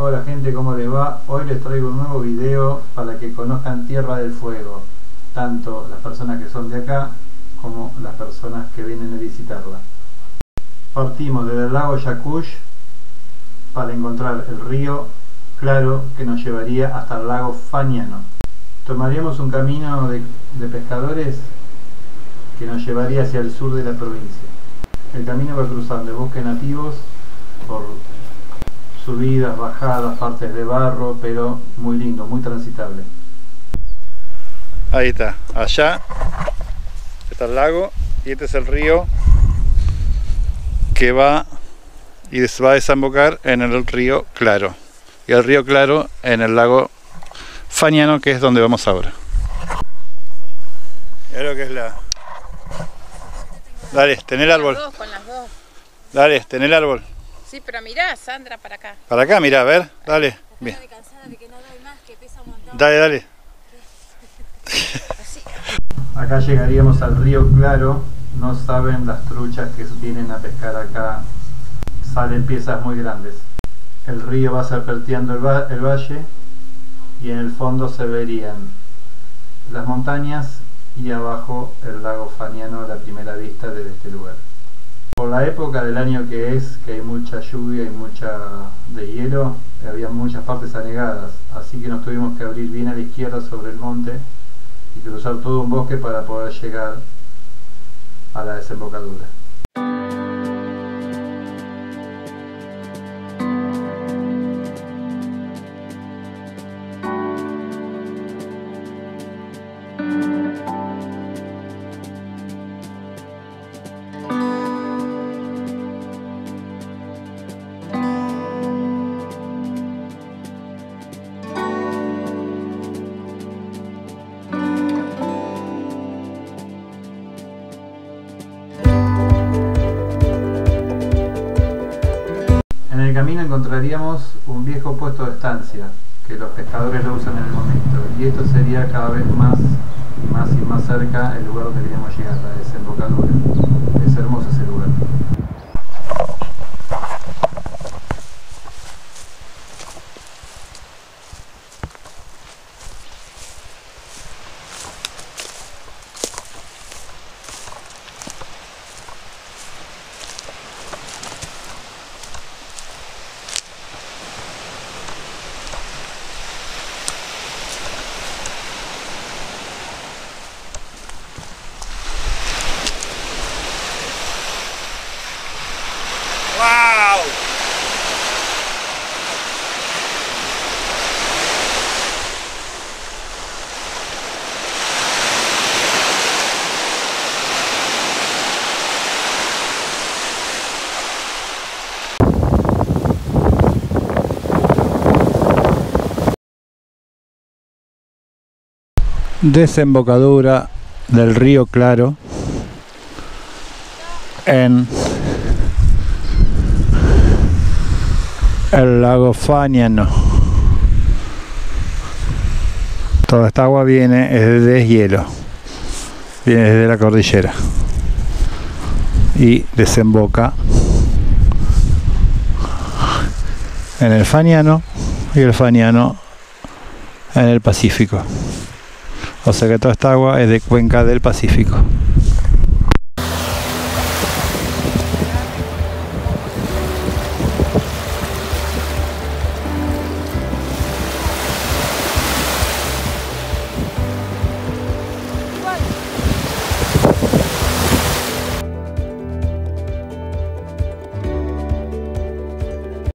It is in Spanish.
Hola gente, ¿cómo les va? Hoy les traigo un nuevo video para que conozcan Tierra del Fuego, tanto las personas que son de acá como las personas que vienen a visitarla. Partimos desde el lago Yacush para encontrar el río Claro que nos llevaría hasta el lago Faniano. Tomaríamos un camino de, de pescadores que nos llevaría hacia el sur de la provincia. El camino va cruzando bosques nativos por subidas, bajadas, partes de barro, pero muy lindo, muy transitable. Ahí está, allá está el lago y este es el río que va y va a desembocar en el río Claro. Y el río Claro en el lago Faniano, que es donde vamos ahora. Lo que es la... Dale, ten el árbol. Con las dos, con las dos. Dale, ten el árbol. Sí, pero mirá, Sandra, para acá. Para acá, mira, a ver, dale. Bien. Estoy cansada de que no doy más, que pesa un montón. Dale, dale. Así. Acá llegaríamos al río Claro, no saben las truchas que vienen a pescar acá, salen piezas muy grandes. El río va serpenteando el, va- el valle y en el fondo se verían las montañas y abajo el lago Faniano a la primera vista desde este lugar. Por la época del año que es, que hay mucha lluvia y mucha de hielo, había muchas partes anegadas, así que nos tuvimos que abrir bien a la izquierda sobre el monte y cruzar todo un bosque para poder llegar a la desembocadura. Encontraríamos un viejo puesto de estancia, que los pescadores lo usan en el momento, y esto sería cada vez más y más y más cerca el lugar donde queremos llegar, la desembocadura. Es hermoso Desembocadura del río Claro en el lago Faniano. Toda esta agua viene es de deshielo, viene desde la cordillera y desemboca en el Faniano y el Faniano en el Pacífico. O sea que toda esta agua es de cuenca del Pacífico.